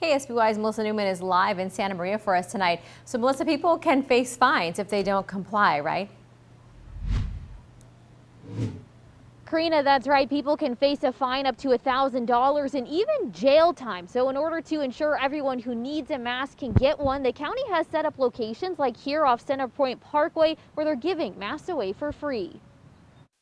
KSBY's Melissa Newman is live in Santa Maria for us tonight. So Melissa, people can face fines if they don't comply, right? Karina, that's right. People can face a fine up to $1,000 and even jail time. So in order to ensure everyone who needs a mask can get one, the county has set up locations like here off Centerpointe Parkway where they're giving masks away for free.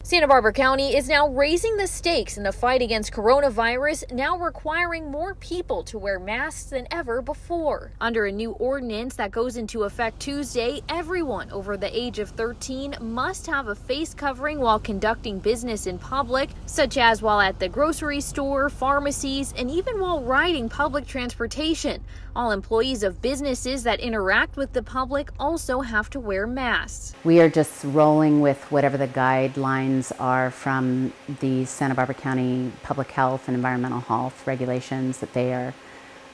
Santa Barbara County is now raising the stakes in the fight against coronavirus, now requiring more people to wear masks than ever before. Under a new ordinance that goes into effect Tuesday, everyone over the age of 13 must have a face covering while conducting business in public, such as while at the grocery store, pharmacies, and even while riding public transportation. All employees of businesses that interact with the public also have to wear masks. We are just rolling with whatever the guidelines are from the Santa Barbara County Public Health and Environmental Health regulations that they are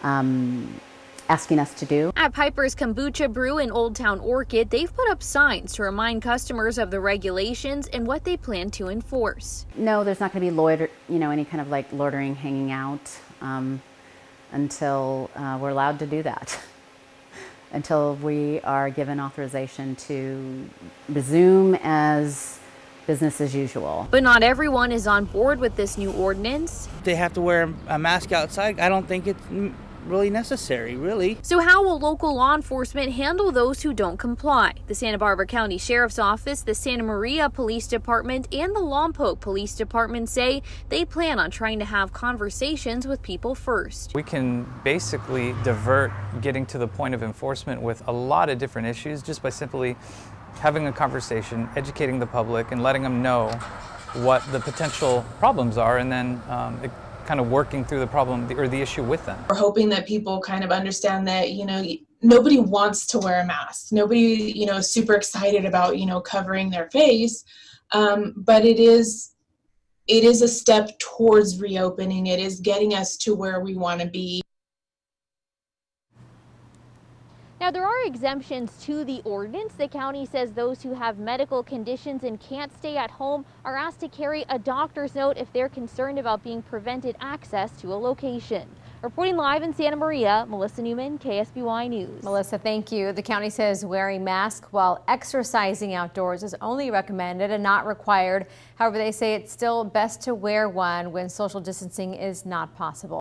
um, asking us to do. At Piper's Kombucha Brew in Old Town Orcutt, they've put up signs to remind customers of the regulations and what they plan to enforce. No, there's not going to be loiter, you know, any kind of like loitering, hanging out um, until uh, we're allowed to do that. until we are given authorization to resume as business as usual. But not everyone is on board with this new ordinance. They have to wear a mask outside. I don't think it's really necessary, really. So how will local law enforcement handle those who don't comply? The Santa Barbara County Sheriff's Office, the Santa Maria Police Department, and the Lompoc Police Department say they plan on trying to have conversations with people first. We can basically divert getting to the point of enforcement with a lot of different issues just by simply having a conversation, educating the public, and letting them know what the potential problems are, and then um, it, kind of working through the problem or the issue with them. We're hoping that people kind of understand that, you know, nobody wants to wear a mask. Nobody, you know, super excited about, you know, covering their face. Um, but it is it is a step towards reopening. It is getting us to where we want to be. Now, there are exemptions to the ordinance. The county says those who have medical conditions and can't stay at home are asked to carry a doctor's note if they're concerned about being prevented access to a location. Reporting live in Santa Maria, Melissa Newman, KSBY News. Melissa, thank you. The county says wearing masks while exercising outdoors is only recommended and not required. However, they say it's still best to wear one when social distancing is not possible.